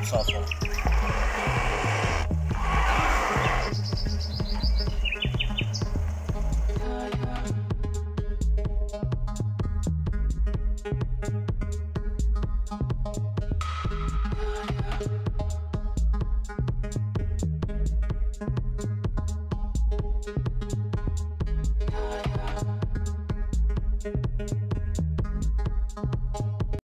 untuk Sofo.